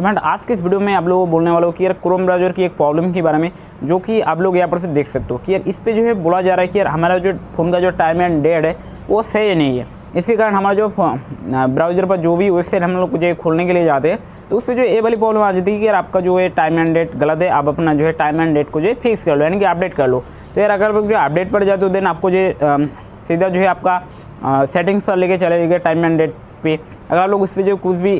तो फ्रेंड आज के इस वीडियो में आप लोगों को बोलने वाला हूँ कि यार क्रोम ब्राउज़र की एक प्रॉब्लम के बारे में, जो कि आप लोग यहाँ पर से देख सकते हो कि यार इस पर जो है बोला जा रहा है कि यार हमारा जो फ़ोन का जो टाइम एंड डेट है, वो सही नहीं है। इसके कारण हमारा जो ब्राउज़र पर जो भी वेबसाइट हम लोग जो खोलने के लिए जाते हैं तो उस पर जो ये वाली प्रॉब्लम आ जाती है कि यार आपका जो है टाइम एंड डेट गलत है, आप अपना जो है टाइम एंड डेट को जो है फिक्स कर लो, यानी कि अपडेट कर लो। तो यार अगर जो अपडेट पर जाते हो देन आपको जो सीधा जो है आपका सेटिंग्स पर लेके चले टाइम एंड डेट पे। अगर आप लोग उस पर जो कुछ भी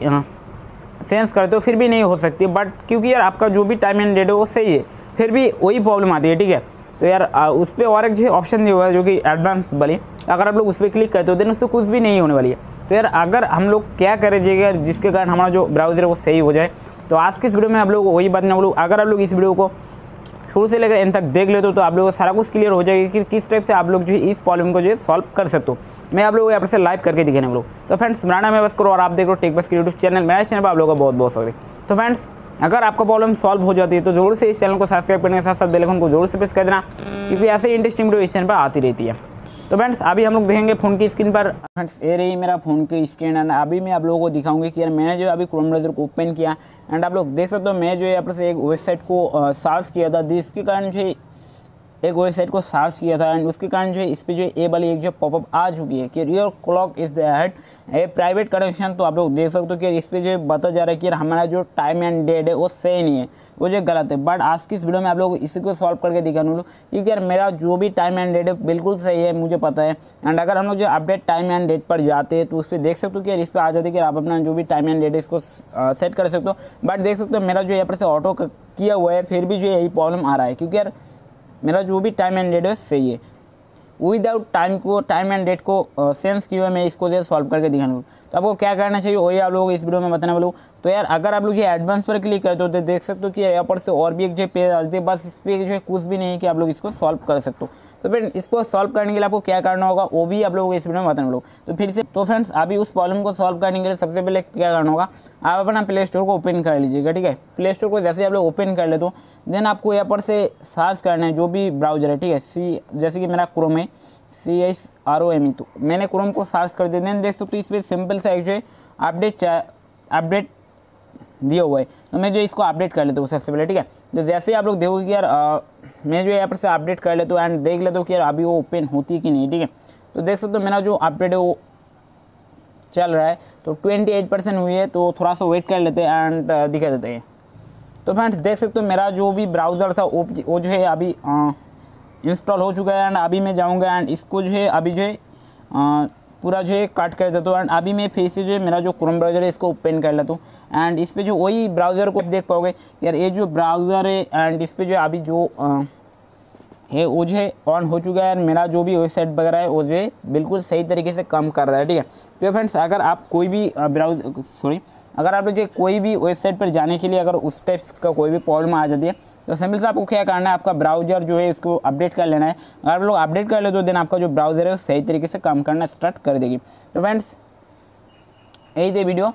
सेंस करते हो, फिर भी नहीं हो सकती। बट क्योंकि यार आपका जो भी टाइम एंड डेट है, वो सही है। फिर भी वही प्रॉब्लम आती है, ठीक है? तो यार उस पर और एक जो ऑप्शन दिया हुआ है, जो कि एडवांस वाली, अगर आप लोग उस पर क्लिक करते हो देन उससे कुछ भी नहीं होने वाली है। तो यार, अगर हम लोग क्या करें जाएगा जिसके कारण हमारा जो ब्राउज़र है, वो सही हो जाए। तो आज की इस वीडियो में आप लोग वही बात नहीं बोलूँ, अगर आप लोग इस वीडियो को शुरू से लेकर एंड तक देख लेते हो तो आप लोगों को सारा कुछ क्लियर हो जाएगा कि किस टाइप से आप लोग जो है इस प्रॉब्लम को जो है सॉल्व कर सकते हो। मैं आप लोगों को यहाँ पर से लाइव करके दिखाने लोग तो फ्रेंड्स मेरा नाम है बस करो और आप देख लो टेक बस के यूट्यूब चैनल मेरे चैनल पर आप लोगों का बहुत बहुत स्वागत तो फ्रेंड्स अगर आपका प्रॉब्लम सॉल्व हो जाती है तो ज़रूर से इस चैनल को सब्सक्राइब करने के साथ साथ बेलकन को ज़रूर से प्रेस कर देना, क्योंकि ऐसे इंटरेस्टिंग वीडियो इस चैनल पर आती रहती है। तो फ्रेंड्स अभी हम लोग देखेंगे फ़ोन की स्क्रीन पर। फ्रेंड्स ये रही मेरा फ़ोन की स्क्रीन एंड अभी मैं आप लोगों को दिखाऊँगी कि यार मैंने जो अभी क्रोम ब्राउज़र को ओपन किया एंड आप लोग देख सकते हो, मैं जो है यहाँ से एक वेबसाइट को सर्च किया था, जिसके कारण जो है एक वेबसाइट को सर्च किया था एंड उसके कारण जो है, इस पर जो है ए वाली एक जो पॉपअप आ चुकी है कि your clock is ahead private connection तो आप लोग देख सकते हो कि इस पर जो है बता जा रहा है कि हमारा जो टाइम एंड डेट है, वो सही नहीं है। वो जो गलत है। बट आज की इस वीडियो में आप लोग इसी को सॉल्व करके दिखाने लो क्योंकि यार मेरा जो भी टाइम एंड डेट है, बिल्कुल सही है, मुझे पता है। एंड अगर हम लोग जो अपडेट टाइम एंड डेट पर जाते हैं तो उस पर देख सकते हो कि यार इस पर आ जाते कि आप अपना जो भी टाइम एंड डेट है, इसको सेट कर सकते हो। बट देख सकते हो, मेरा जो यहाँ पर से ऑटो किया हुआ है, फिर भी जो यही प्रॉब्लम आ रहा है। क्योंकि यार मेरा जो भी टाइम एंड डेट है, सही है। विदाउट टाइम को टाइम एंड डेट को सेंस किए हुए मैं इसको जो सॉल्व करके दिखाने दिखाना तो आपको क्या करना चाहिए, वही आप लोगों इस वीडियो में बताने वालू तो यार, अगर आप लोग ये एडवांस पर क्लिक करते हो तो देख सकते हो कि यहाँ पर से और भी एक जो पेज आती बस इस पर जो है कुछ भी नहीं है कि आप लोग इसको सॉल्व कर सकते हो। तो फ्रेंड इसको सॉल्व करने के लिए आपको क्या करना होगा? वो भी आप लोगों को इस वीडियो में बताने लोग तो फिर से तो फ्रेंड्स अभी उस प्रॉब्लम को सॉल्व करने के लिए सबसे पहले क्या करना होगा? आप अपना प्ले स्टोर को ओपन कर लीजिएगा, ठीक है? प्ले स्टोर को जैसे आप लोग ओपन कर ले तो देन आपको यहाँ पर से सर्च करना है जो भी ब्राउज़र है, ठीक है? सी जैसे कि मेरा क्रोम है C S R O M E तो मैंने क्रोम को सर्च कर दिया। देन देख सकते हो इस पर सिंपल सा एक जो है अपडेट अपडेट दिया हुआ है। तो मैं जो इसको अपडेट कर लेता हूँ सबसे पहले ठीक है? तो जैसे ही आप लोग देखोगे कि यार आ, मैं जो यहाँ पर से अपडेट कर लेता हूँ एंड देख लेता हूँ कि यार अभी वो ओपन होती है कि नहीं ठीक है? तो देख सकते हो मेरा जो अपडेट है वो चल रहा है। तो 28 परसेंट हुई है तो थोड़ा सा वेट कर लेते हैं एंड दिखा देते हैं। तो फ्रेंड्स देख सकते हो मेरा जो भी ब्राउज़र था वो वो जो है अभी इंस्टॉल हो चुका है एंड अभी मैं जाऊँगा एंड इसको जो है अभी जो है पूरा जो है कट कर देता हूँ। एंड अभी मैं फिर से जो है मेरा जो क्रोम ब्राउज़र है इसको ओपन कर लेता हूँ। एंड इस पर जो वही ब्राउज़र को देख पाओगे यार ये जो ब्राउज़र है एंड इस पर जो अभी जो आ, है वो जो है ऑन हो चुका है। मेरा जो भी वेबसाइट वगैरह है वो जो है बिल्कुल सही तरीके से काम कर रहा है ठीक है? तो फ्रेंड्स अगर आप कोई भी ब्राउज सॉरी अगर आप जो कोई भी वेबसाइट पर जाने के लिए अगर उस टाइप्स का कोई भी प्रॉब्लम आ जाती है तो सिंपल से आपको क्या करना है? आपका ब्राउज़र जो है, इसको अपडेट कर लेना है। अगर आप लोग अपडेट कर ले तो दिन आपका जो ब्राउज़र है, वो सही तरीके से काम करना स्टार्ट कर देगी। तो फ्रेंड्स यही थे वीडियो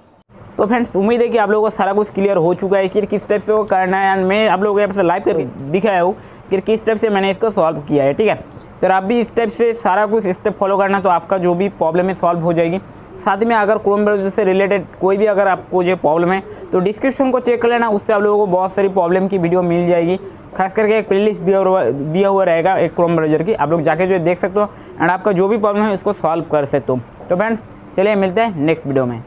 तो फ्रेंड्स उम्मीद है कि आप लोगों को सारा कुछ क्लियर हो चुका है कि किस टाइप से वो करना है। एंड मैं आप लोगों को यहाँ से लाइव करके दिखाया हूँ कि किस टाइप से मैंने इसको सॉल्व किया है, ठीक है? तो आप भी इस टाइप से सारा कुछ स्टेप फॉलो करना तो आपका जो भी प्रॉब्लम है सॉल्व हो जाएगी। साथ में अगर क्रोम ब्राउज़र से रिलेटेड कोई भी अगर आपको जो प्रॉब्लम है तो डिस्क्रिप्शन को चेक कर लेना, उस पर आप लोगों को बहुत सारी प्रॉब्लम की वीडियो मिल जाएगी। खास करके एक प्लेलिस्ट दिया हुआ दिया हुआ रहेगा एक क्रोम ब्राउज़र की, आप लोग जाके जो देख सकते हो। एंड आपका जो भी प्रॉब्लम है, उसको सॉल्व कर सकते हो। तो फ्रेंड्स चलिए मिलते हैं नेक्स्ट वीडियो में।